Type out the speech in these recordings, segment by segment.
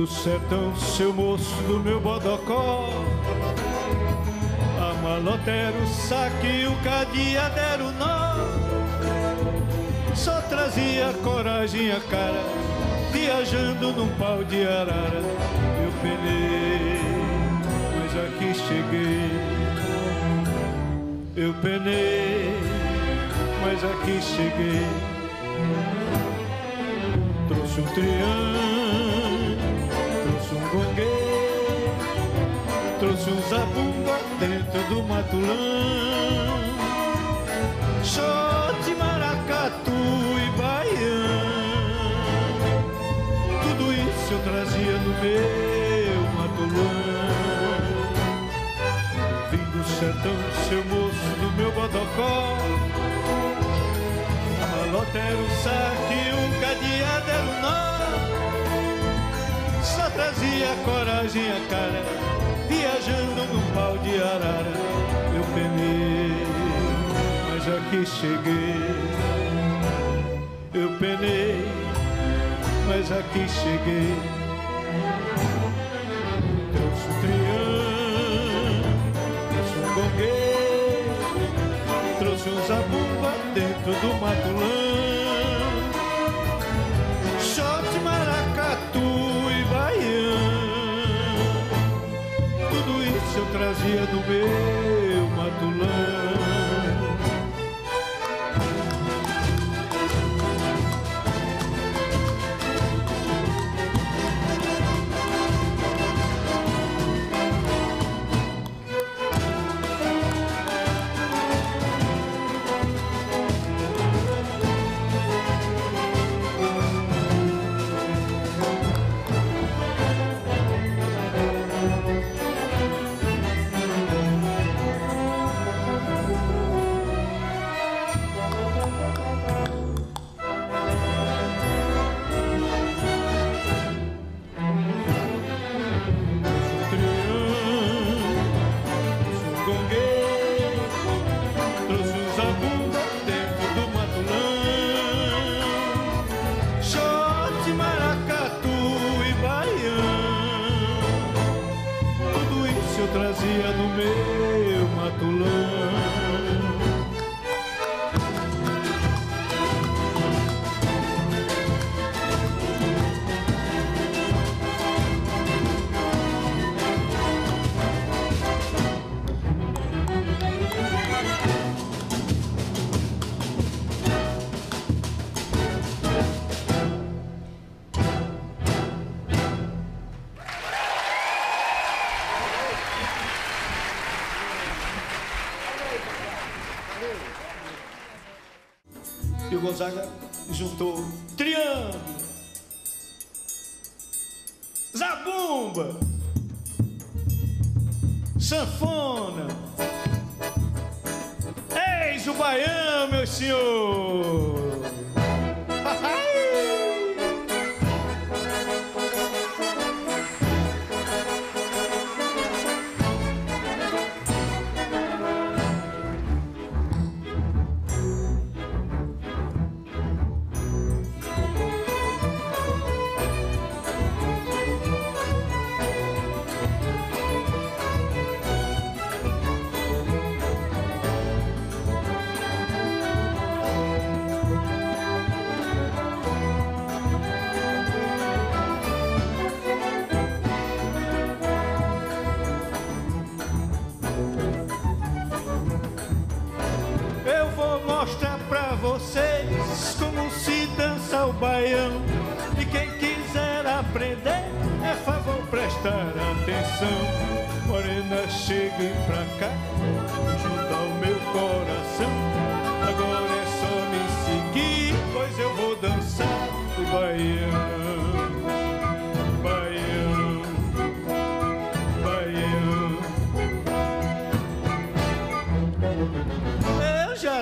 do sertão, seu moço do meu bodocó. A malotera, o saque, o cadeadeiro, o nó. Só trazia coragem a cara, viajando num pau de arara. Eu penei, mas aqui cheguei. Eu penei, mas aqui cheguei. Trouxe um triângulo, matulão. Xote, maracatu e baião. Tudo isso eu trazia no meu matulão. Vim do sertão, seu moço do meu bodocó. Malotero, saque, o cadeado era o nó. Só trazia coragem a cara, viajando num pau de arara. Eu penei, mas aqui cheguei. Eu penei, mas aqui cheguei. Trouxe um triângulo, trouxe um gongue, trouxe um zabumba dentro do matulão. Trazia juntou triângulo, zabumba, sanfona. Eis o baião, meu senhor. Vocês como se dança o baião. E quem quiser aprender, é favor prestar atenção. Morena, chegue pra cá, junto ao meu coração. Agora é só me seguir, pois eu vou dançar o baião.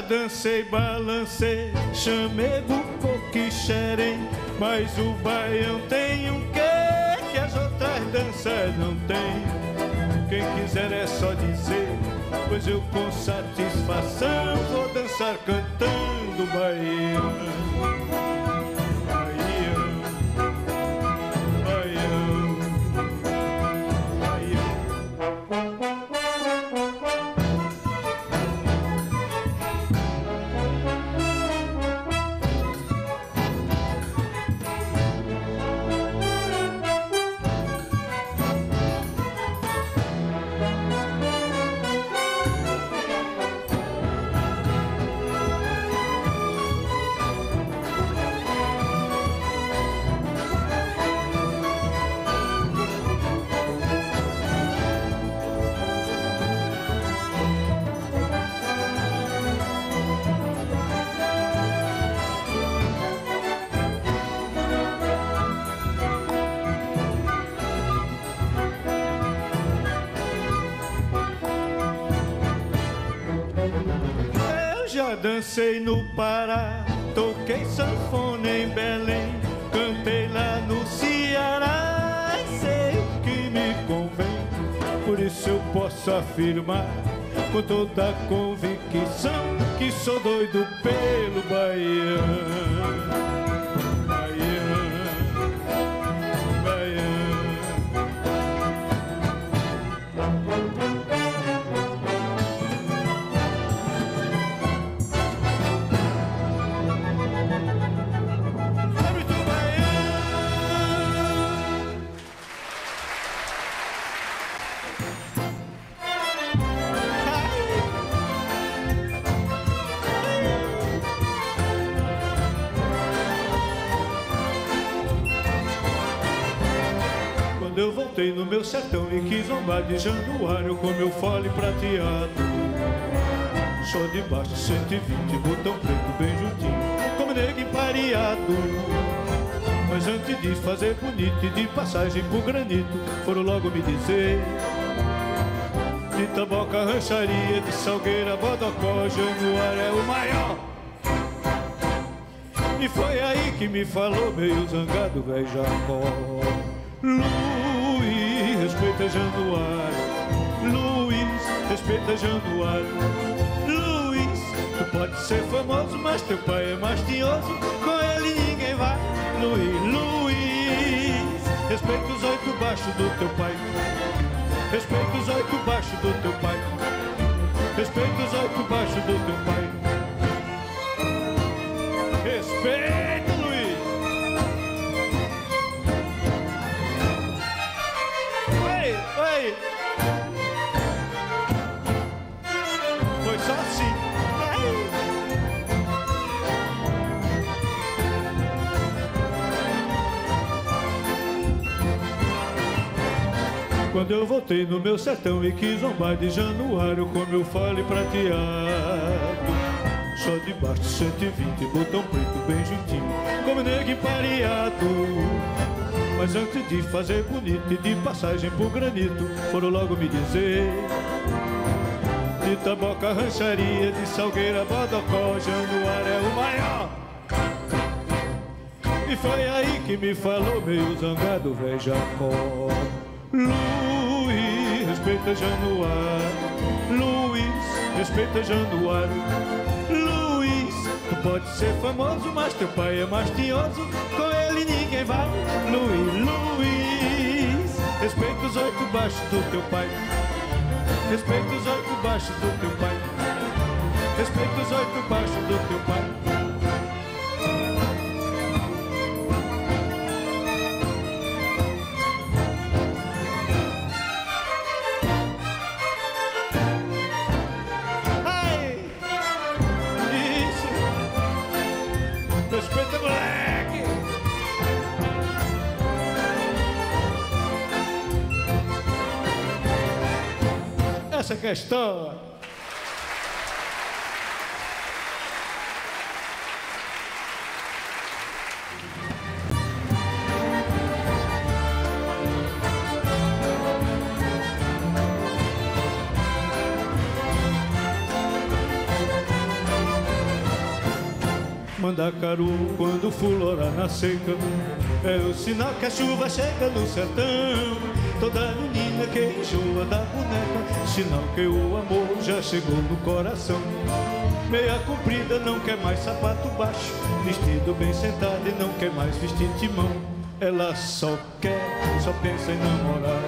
Dancei, balancei, chamego, coquixerém Mas o baião tem um quê que as outras danças não têm. Quem quiser é só dizer, pois eu com satisfação Vou dançar cantando baião já dancei no Pará, toquei sanfona em Belém, cantei lá no Ceará, sei o que me convém. Por isso eu posso afirmar com toda convicção que sou doido pelo baiano. Voltei no meu sertão e quis zombar de Januário com meu fole prateado. Só de baixo 120, botão preto bem juntinho, como nego empareado. Mas antes de fazer bonito e de passagem pro granito, foram logo me dizer De taboca, rancharia, de salgueira, bodocó, Januário é o maior E foi aí que me falou meio zangado, velho Jacó respeita Januário. Luiz, respeita Januário. Luiz, tu pode ser famoso, mas teu pai é mastioso. Com ele ninguém vai. Luiz, Luiz, respeita os oito baixos do teu pai. Respeita os oito baixos do teu pai. Respeita os oito baixos do teu pai. Respeita. Quando eu voltei no meu sertão e quis zombar de Januário com meu fale prateado Só debaixo de 120, botão preto bem juntinho Como nego pareado mas antes de fazer bonito e de passagem pro granito, foram logo me dizer De taboca, rancharia, de salgueira, bodocó, Januário é o maior. E foi aí que me falou meio zangado, velho Jacó respeita Januário Luiz, respeita Januário Luiz, tu pode ser famoso, mas teu pai é mastioso Com ele ninguém vai Luiz, Luiz, respeita os oito baixos do teu pai. Respeita os oito baixos do teu pai. Respeita os oito baixos do teu pai. Questão. Mandacaru quando fulora na seca É o sinal que a chuva chega no sertão Toda menina que enjoa da boneca Sinal que o amor já chegou no coração. Meia comprida não quer mais sapato baixo Vestido bem sentado e não quer mais vestir timão Ela só quer, só pensa em namorar.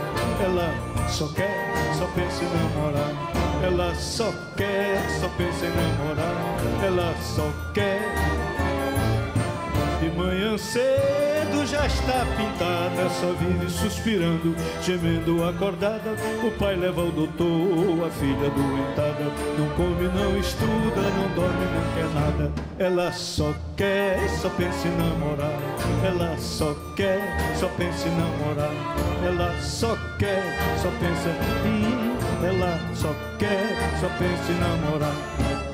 Ela só quer, só pensa em namorar. Ela só quer, só pensa em namorar. Ela só quer De manhã cedo já está pintada, só vive suspirando, gemendo acordada. O pai leva o doutor, a filha doentada. Não come, não estuda, não dorme, não quer nada. Ela só quer, só pensa em namorar. Ela só quer, só pensa em namorar. Ela só quer, só pensa. Hum, ela só quer, só pensa em namorar.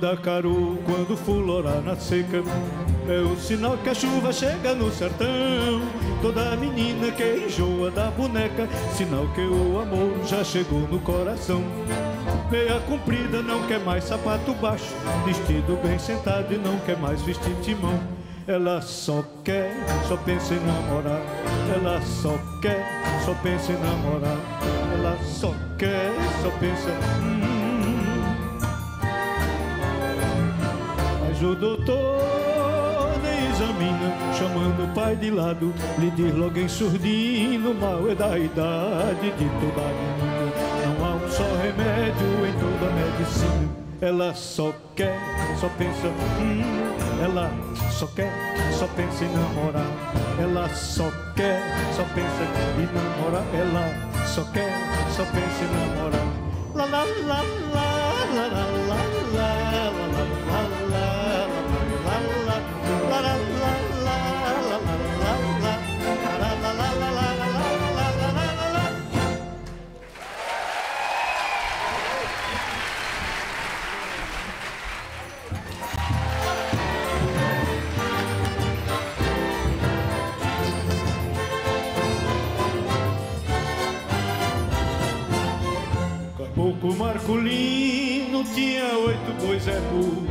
Mandacaru quando fulorar na seca É o sinal que a chuva chega no sertão Toda menina que enjoa da boneca Sinal que o amor já chegou no coração Meia comprida, não quer mais sapato baixo Vestido bem sentado e não quer mais vestir timão ela só quer, só pensa em namorar. Ela só quer, só pensa em namorar. Ela só quer, só pensa. Mas o doutor examina, chamando o pai de lado, lhe diz logo em surdino: mal é da idade de toda menina. Não há um só remédio em toda a medicina. Ela só quer, só pensa. Hum, ela só quer, só pensa em namorar. Ela só quer, só pensa em namorar. Ela só quer, só pensa em namorar. La la la la tinha oito bois é burro,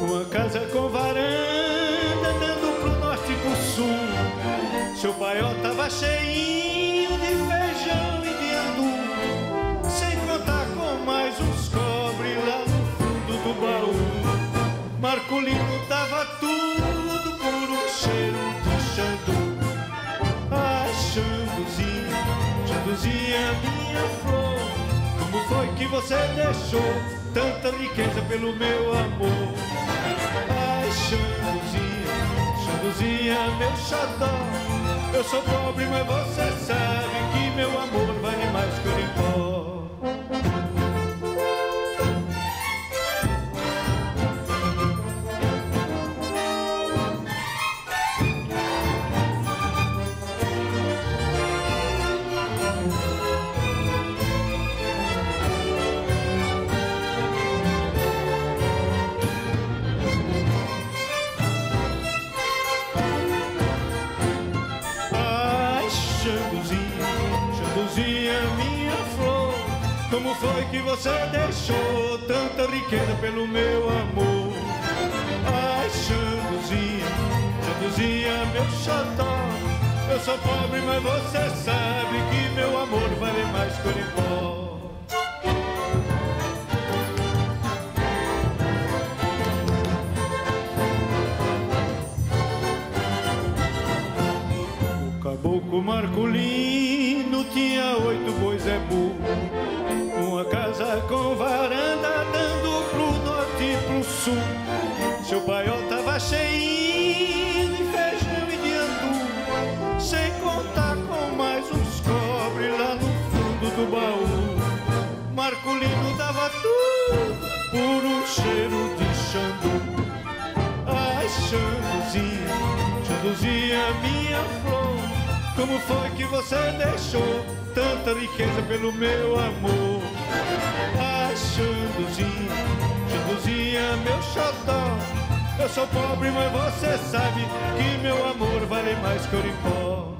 uma casa com varanda dando pro norte e pro sul. Seu paiol tava cheinho de feijão e de andu, sem contar com mais uns cobre lá no fundo do baú. Marculino dava tudo por um cheiro de xandu. Ai, xanduzinha, xanduzinha, minha flor. Como foi que você deixou tanta riqueza pelo meu amor? Ai, Xanduzinha, Xanduzinha, meu xadó. Eu sou pobre, mas você sabe que meu amor vale mais que Como foi que você deixou tanta riqueza pelo meu amor? Ai, Xanduzinha, Xanduzinha, meu xató. Eu sou pobre, mas você sabe que meu amor vale mais que o licor. O caboclo Marculino tinha oito bois é burro cheiro de xandu. Ai, xanduzinha, xanduzinha, minha flor, como foi que você deixou tanta riqueza pelo meu amor? Ai, Xanduzinha, Xanduzinha, meu xodó Eu sou pobre, mas você sabe que meu amor vale mais que o Xanduzinha,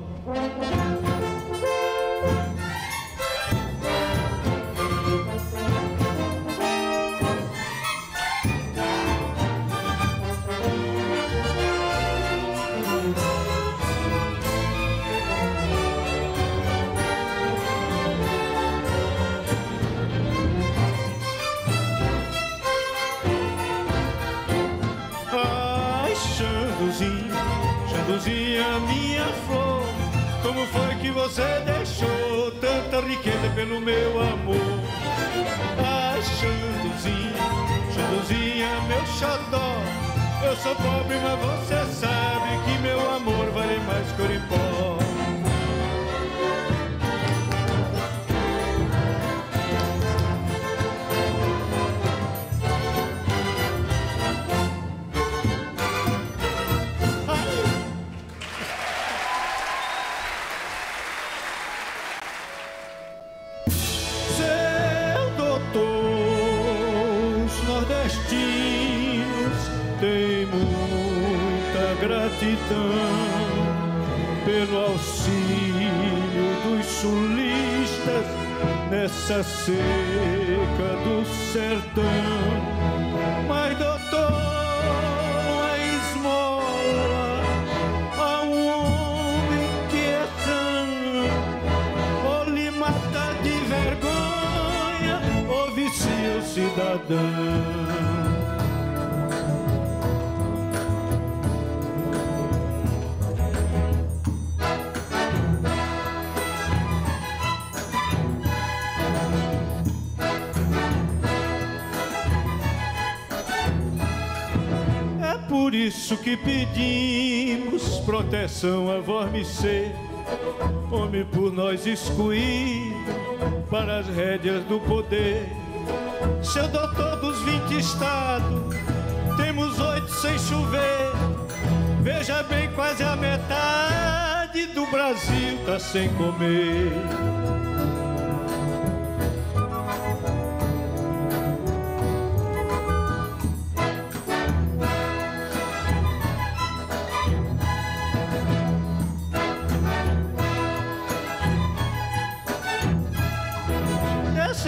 você deixou tanta riqueza pelo meu amor? Ai, Xanduzinha, Xanduzinha, meu xodó, eu sou pobre, mas você sabe que meu amor vale mais que o o cidadão. Por isso que pedimos proteção a Vormicê, homem por nós excluído para as rédeas do poder. Seu doutor dos vinte estados, temos oito sem chover. Veja bem, quase a metade do Brasil tá sem comer.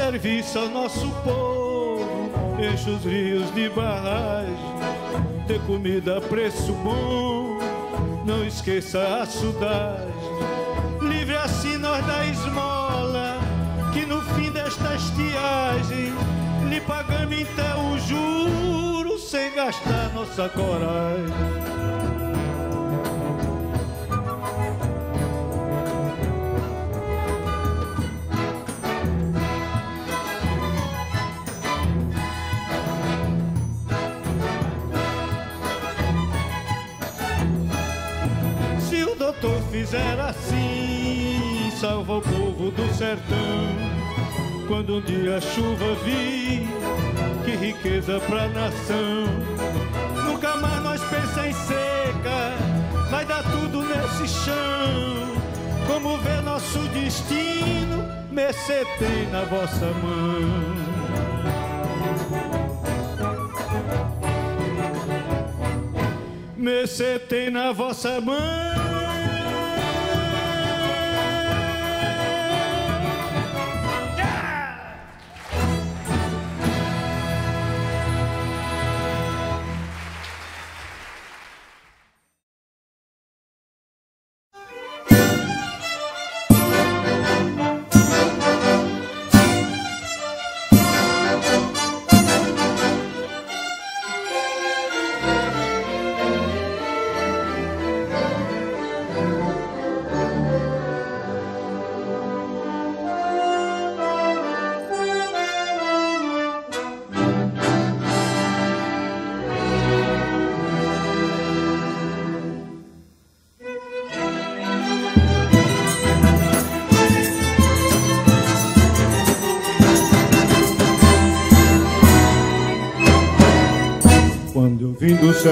Serviço ao nosso povo, enche os rios de barragem, ter comida a preço bom, não esqueça a sudagem. Livre assim nós da esmola, que no fim desta estiagem lhe pagamos então o juro sem gastar nossa coragem. Fizer assim, salva o povo do sertão. Quando um dia a chuva vir, que riqueza pra nação. Nunca mais nós pensa em seca, vai dar tudo nesse chão. Como vê nosso destino, mercê tem na vossa mão. Mercê tem na vossa mão.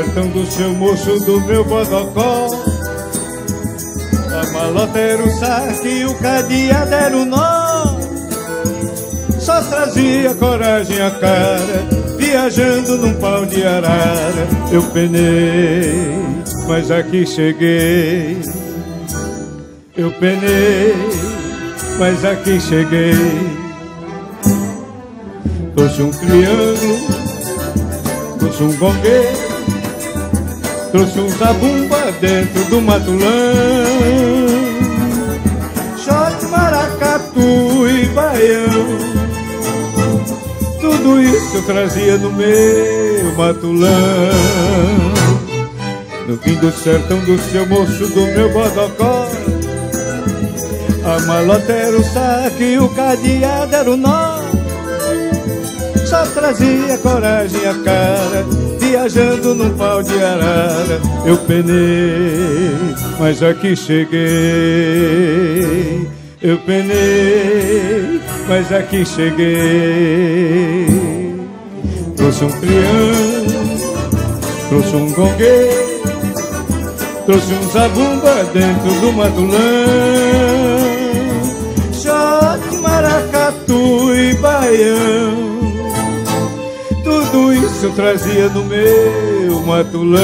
Sertão do seu moço, do meu bodocó. A malota era o saque o cadeado era o nó. Só trazia coragem a cara, viajando num pau de arara. Eu penei, mas aqui cheguei. Eu penei, mas aqui cheguei. Trouxe um triângulo, trouxe um gongueiro Trouxe um zabumba dentro do matulão. Shot, maracatu e baião. Tudo isso eu trazia no meu matulão. No fim do sertão do seu moço, do meu bodocó. A malota era o saque o cadeado era o nó. Só trazia coragem a cara viajando num pau de arara. Eu penei, mas aqui cheguei. Eu penei, mas aqui cheguei. Trouxe um triângulo, trouxe um gongueiro, trouxe um zabumba dentro do matulão. Shot, maracatu e baião isso trazia no meu matulão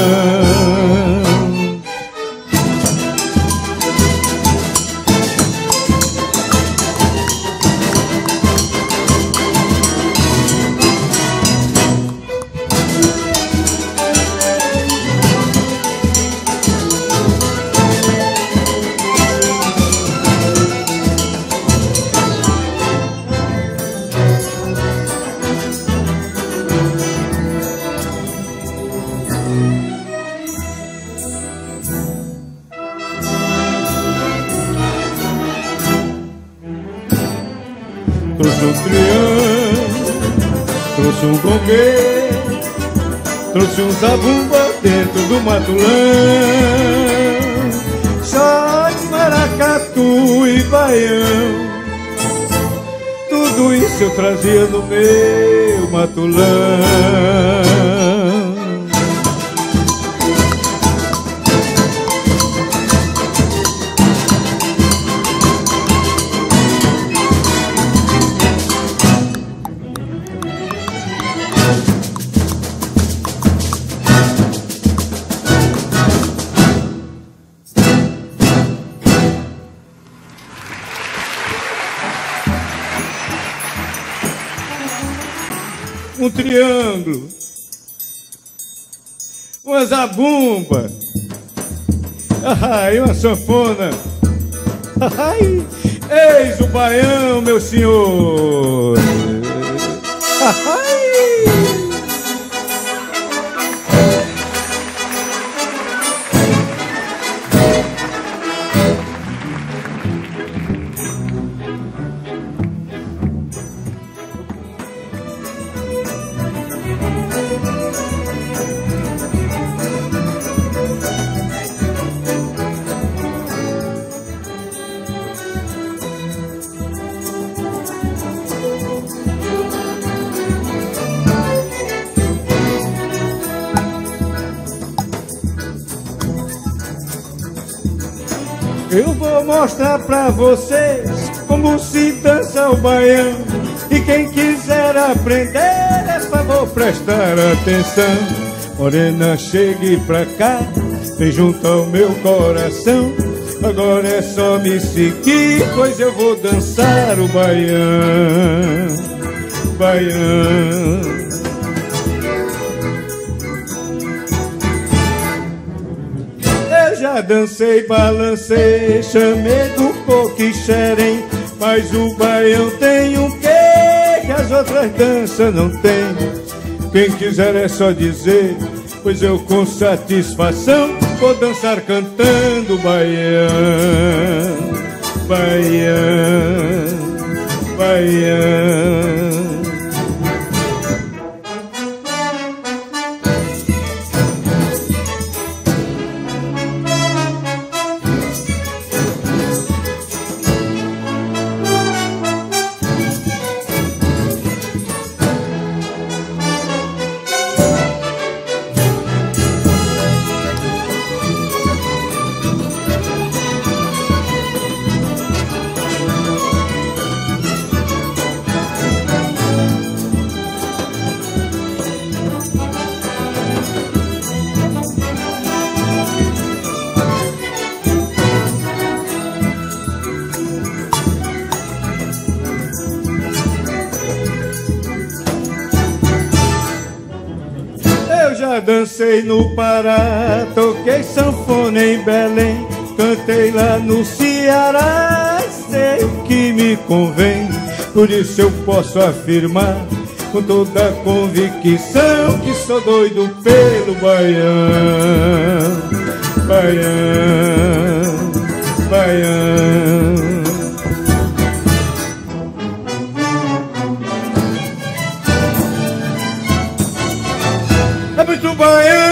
trouxe um zabumba dentro do matulão. Só de maracatu e baião, tudo isso eu trazia no meu matulão. Um triângulo, uma zabumba, ai, uma sanfona. Eis o baião, meu senhor. Eu vou mostrar pra vocês como se dança o baião. E quem quiser aprender, é favor prestar atenção. Morena, chegue pra cá, vem junto ao meu coração. Agora é só me seguir, pois eu vou dançar o baião. Baião. Já dancei, balancei, chamei do coquixerem, mas o baião tem um quê que as outras danças não têm. Quem quiser é só dizer, pois eu com satisfação vou dançar cantando baião, baião, baião. Dancei no Pará, toquei sanfona em Belém, cantei lá no Ceará, sei o que me convém, por isso eu posso afirmar com toda convicção que sou doido pelo baião, baião, baião. Baiano.